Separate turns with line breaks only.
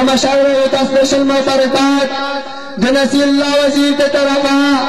ومشاورة وتصليش المطرقات جنسي الله وزير تترفع